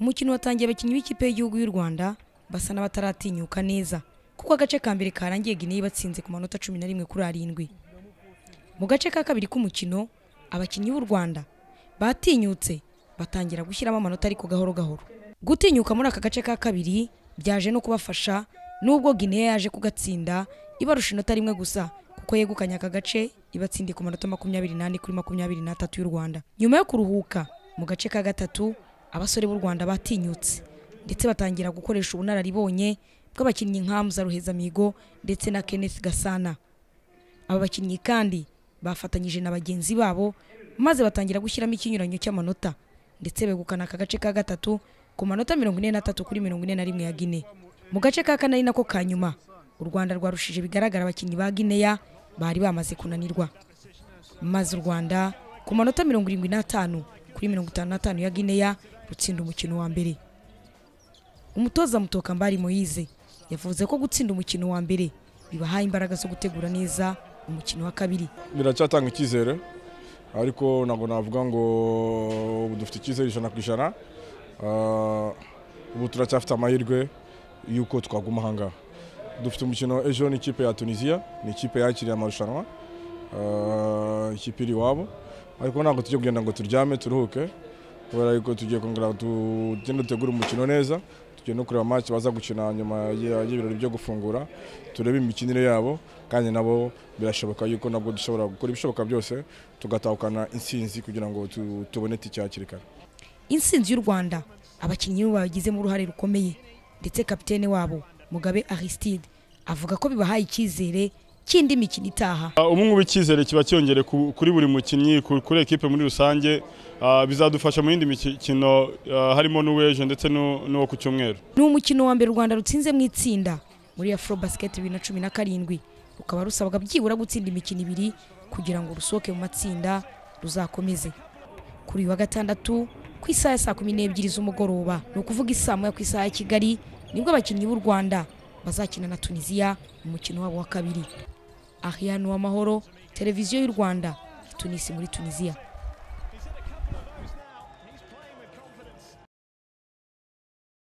umukino watangiye abakinnyi b'ikipe y'igihugu y'u rwanda basa n'abataratinyuka neza kuko agace ka mbere karangiye guinea batsinze ku manota cumi na rimwe kuri arindwi. Mu gace ka kabiri k'umukino abakinnyi b'u rwanda batinyutse batangira gushyiramo amanota ariko gahoro gahoro. Gutinyuka muri aka gace ka kabiri byaje no kubafasha nubwo guinea yaje kugatsinda ibarusha inota rimwe gusa kuko yegukanye aka gace ibatsindiye ku manota makumyabiri n'ane kuri makumyabiri n'atatu y'u rwanda. Nyuma yo kuruhuka mu gace ka gatatu abasore b'u rwanda batinyutse. Ndetse batangira gukoresha ubunararibonye bw'abakinnyi nka Hamza Ruhezamihigo ndetse na Kenneth Gasana. Aba bakinnyi kandi bafatanyije na bagenzi babo maze batangira gushyiramo ikinyuranyo cy'amanota. Ndetse begukana aka gace ka gatatu ku manota mirongo ine n'atatu kuri mirongo ine na rimwe ya Guinea. Mu gace ka kane ari nako ka nyuma u Rwanda rwarushije bigaragara abakinnyi ba Guinea bari bamaze kunanirwa. Maze u Rwanda ku manota mirongo irindwi n'atanu kuri mirongo itanu n'atanu ya Guinea rutsinda umukino wa mbere. Umutoza Mutokambari Moise yavuze ko gutsinda umukino wa mbere bibahaye imbaraga zo gutegura neza umukino wa kabiri. Biracyatanga icyizere ariko ntabwo navuga ngo ubu dufite icyizere ijana ku ijana. Ah, ubu turacyafite amahirwe y'uko twaguma ahangaha dufite umukino ejo n'ikipe ya tunisiya ni ikipe yakiriye amarushanwa. Ikipe iri iwabo ariko ntabwo tujya kugenda ngo turyame turuhuke kubera yuko tugiye kongera tugende dutegure umukino neza tugiye no kureba match baza gukina nyuma y'ibirori byo gufungura turebe imikinire yabo kandi nabo birashoboka yuko nabwo dushobora gukora ibishoboka byose tugatahukana intsinzi kugira ngo tu- tubone tike hakiri kare. Intsinzi y'u Rwanda abakinnyi babigizemo uruhare rukomeye. Ndetse kapitene wabo Mugabe Aristide avuga ko bibahaye icyizere cy'indi mikino itaha? Umwe w'icyizere kiba cyongere ku- kuri buri mukinnyi ku- kuri ekipe muri rusange ah, bizadufasha mu yindi mikino ah, harimo n'uw'ejo ndetse n'u- n'uwo ku cyumweru. Ni umukino wa mbere u Rwanda rutsinze mu itsinda muri Afro Basket bibiri na cumi na karindwi. Rukaba rusabwa byibura gutsinda imikino ibiri kugira ngo rusohoke mu matsinda ruzakomeze. Kuri uyu wa gatandatu ku isaha ya saa kumi n'ebyiri z'umugoroba ni ukuvuga isaa moya ku isaha ya Kigali ni bwo abakinnyi b'u Rwanda bazakina na Tunisia mu mukino wabo wa kabiri. Ariane Uwamahoro televiziyo y'u Rwanda Tunisi muri Tunisia.